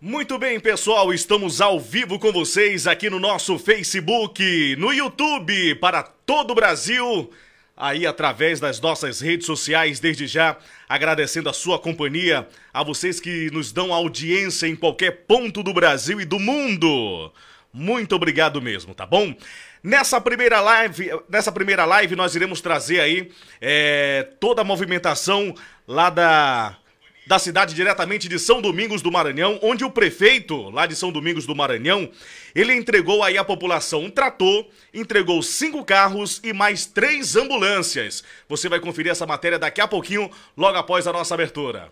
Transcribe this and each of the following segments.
Muito bem, pessoal, estamos ao vivo com vocês aqui no nosso Facebook, no YouTube, para todo o Brasil, aí através das nossas redes sociais, desde já, agradecendo a sua companhia, a vocês que nos dão audiência em qualquer ponto do Brasil e do mundo. Muito obrigado mesmo, tá bom? Nessa primeira live, nessa primeira live nós iremos trazer aí é, toda a movimentação lá da da cidade diretamente de São Domingos do Maranhão, onde o prefeito lá de São Domingos do Maranhão, ele entregou aí à população um trator, entregou cinco carros e mais três ambulâncias. Você vai conferir essa matéria daqui a pouquinho, logo após a nossa abertura.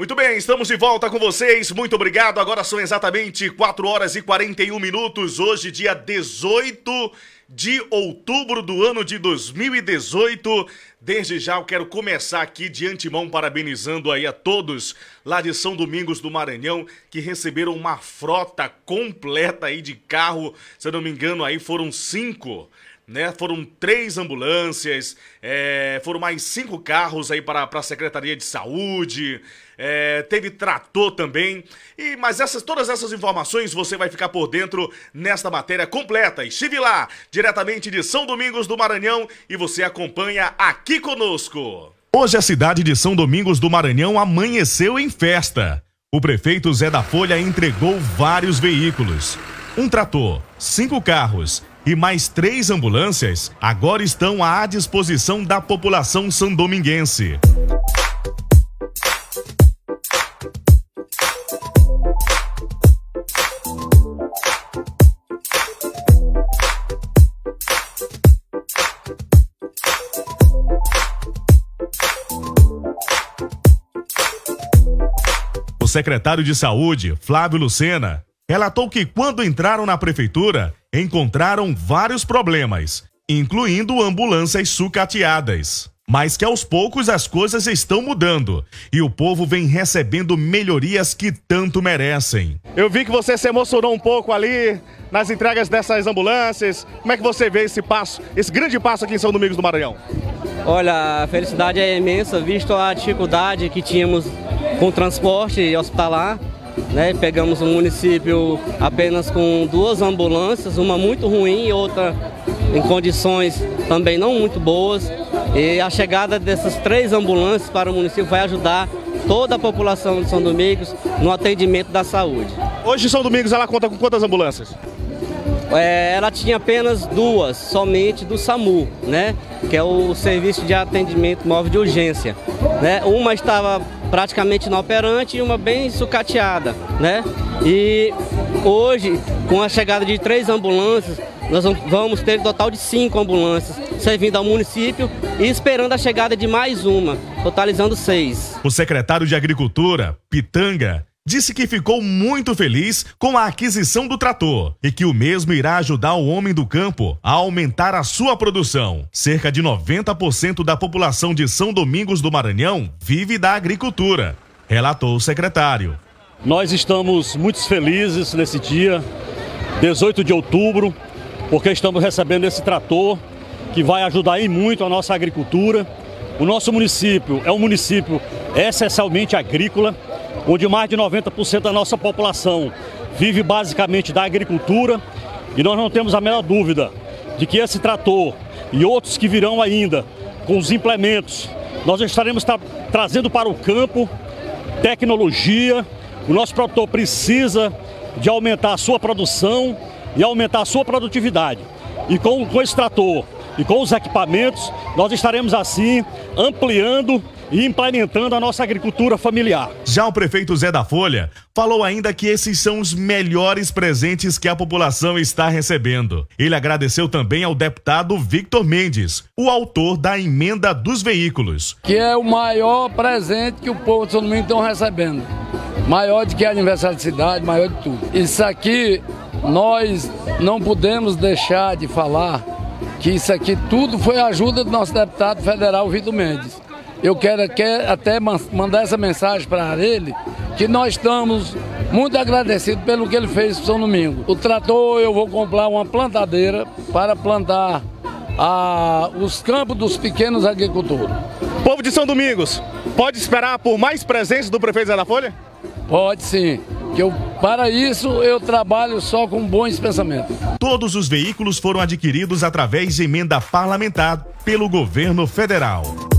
Muito bem, estamos de volta com vocês. Muito obrigado. Agora são exatamente 4 horas e 41 minutos. Hoje, dia 18 de outubro do ano de 2018. Desde já eu quero começar aqui de antemão parabenizando aí a todos lá de São Domingos do Maranhão que receberam uma frota completa aí de carro. Se eu não me engano, aí foram cinco né? Foram três ambulâncias, é, foram mais cinco carros aí para, para a Secretaria de Saúde, é, teve trator também. E Mas essas, todas essas informações você vai ficar por dentro nesta matéria completa. Estive lá, diretamente de São Domingos do Maranhão, e você acompanha aqui conosco. Hoje a cidade de São Domingos do Maranhão amanheceu em festa. O prefeito Zé da Folha entregou vários veículos. Um trator, cinco carros e mais três ambulâncias agora estão à disposição da população sandominguense. Secretário de Saúde, Flávio Lucena, relatou que quando entraram na prefeitura, encontraram vários problemas, incluindo ambulâncias sucateadas. Mas que aos poucos as coisas estão mudando e o povo vem recebendo melhorias que tanto merecem. Eu vi que você se emocionou um pouco ali nas entregas dessas ambulâncias. Como é que você vê esse passo, esse grande passo aqui em São Domingos do Maranhão? Olha, a felicidade é imensa, visto a dificuldade que tínhamos com transporte hospitalar né? Pegamos um município apenas com duas ambulâncias, uma muito ruim e outra em condições também não muito boas. E a chegada dessas três ambulâncias para o município vai ajudar toda a população de São Domingos no atendimento da saúde. Hoje São Domingos ela conta com quantas ambulâncias? É, ela tinha apenas duas, somente do SAMU, né? Que é o Serviço de Atendimento Móvel de Urgência. Né? Uma estava praticamente inoperante e uma bem sucateada, né? E hoje, com a chegada de três ambulâncias, nós vamos ter um total de cinco ambulâncias servindo ao município e esperando a chegada de mais uma, totalizando seis. O secretário de Agricultura, Pitanga, disse que ficou muito feliz com a aquisição do trator e que o mesmo irá ajudar o homem do campo a aumentar a sua produção. Cerca de 90% da população de São Domingos do Maranhão vive da agricultura, relatou o secretário. Nós estamos muito felizes nesse dia, 18 de outubro, porque estamos recebendo esse trator que vai ajudar em muito a nossa agricultura. O nosso município é um município essencialmente agrícola onde mais de 90% da nossa população vive basicamente da agricultura e nós não temos a menor dúvida de que esse trator e outros que virão ainda com os implementos, nós estaremos tra trazendo para o campo tecnologia. O nosso produtor precisa de aumentar a sua produção e aumentar a sua produtividade. E com, com esse trator e com os equipamentos, nós estaremos assim ampliando e implementando a nossa agricultura familiar. Já o prefeito Zé da Folha falou ainda que esses são os melhores presentes que a população está recebendo. Ele agradeceu também ao deputado Victor Mendes, o autor da emenda dos veículos. Que é o maior presente que o povo de São Domingo estão recebendo. Maior do que aniversário de cidade, maior de tudo. Isso aqui nós não podemos deixar de falar que isso aqui tudo foi ajuda do nosso deputado federal Vitor Mendes eu quero, quero até mandar essa mensagem para ele, que nós estamos muito agradecido pelo que ele fez para São Domingo. O trator eu vou comprar uma plantadeira para plantar a, os campos dos pequenos agricultores. Povo de São Domingos, pode esperar por mais presença do prefeito Zé da Folha? Pode sim. Que eu, para isso eu trabalho só com bons pensamentos. Todos os veículos foram adquiridos através de emenda parlamentar pelo governo federal.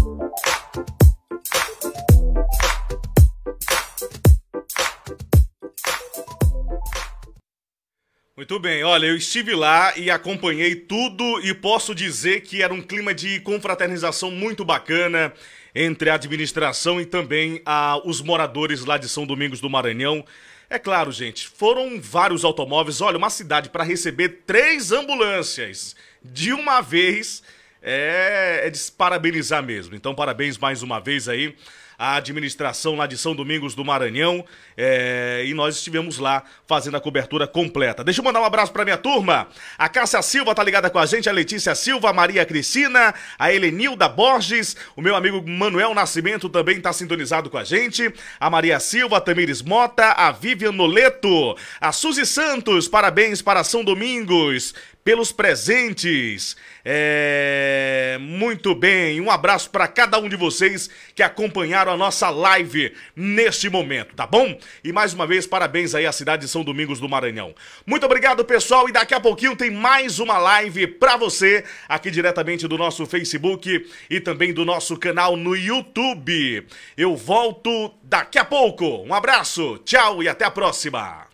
Muito bem, olha, eu estive lá e acompanhei tudo e posso dizer que era um clima de confraternização muito bacana entre a administração e também a, os moradores lá de São Domingos do Maranhão. É claro, gente, foram vários automóveis. Olha, uma cidade para receber três ambulâncias de uma vez é, é de parabenizar mesmo. Então, parabéns mais uma vez aí a administração lá de São Domingos do Maranhão. É, e nós estivemos lá fazendo a cobertura completa. Deixa eu mandar um abraço pra minha turma. A Cássia Silva tá ligada com a gente, a Letícia Silva, a Maria Cristina, a Helenilda Borges, o meu amigo Manuel Nascimento também tá sintonizado com a gente, a Maria Silva, a Tamires Mota, a Vivian Noleto, a Suzy Santos, parabéns para São Domingos pelos presentes. É... Muito bem, um abraço para cada um de vocês que acompanharam a nossa live neste momento, tá bom? E mais uma vez, parabéns aí à cidade de São Domingos do Maranhão. Muito obrigado, pessoal, e daqui a pouquinho tem mais uma live para você, aqui diretamente do nosso Facebook e também do nosso canal no YouTube. Eu volto daqui a pouco. Um abraço, tchau e até a próxima.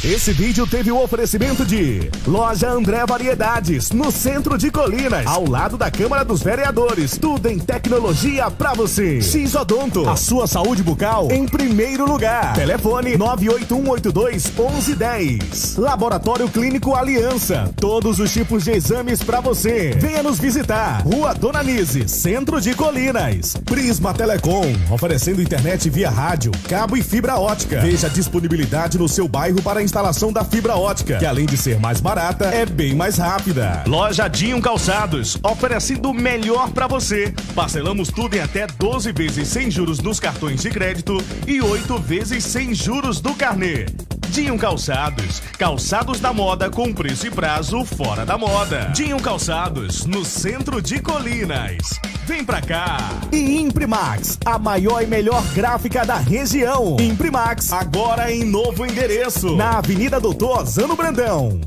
Esse vídeo teve o oferecimento de Loja André Variedades, no centro de Colinas, ao lado da Câmara dos Vereadores. Tudo em tecnologia pra você. Xodonto, a sua saúde bucal em primeiro lugar. Telefone 981821110. Laboratório Clínico Aliança, todos os tipos de exames pra você. Venha nos visitar. Rua Dona Nise, centro de Colinas. Prisma Telecom, oferecendo internet via rádio, cabo e fibra ótica. Veja a disponibilidade no seu bairro para a instalação da fibra ótica, que além de ser mais barata, é bem mais rápida. Loja Dinho Calçados, oferecendo o melhor para você. Parcelamos tudo em até 12 vezes sem juros nos cartões de crédito e 8 vezes sem juros do carnê. Dinho Calçados, calçados da moda com preço e prazo fora da moda. Dinho Calçados, no centro de Colinas. Vem pra cá. E Imprimax, a maior e melhor gráfica da região. Imprimax, agora em novo endereço, na Avenida Doutor Zano Brandão.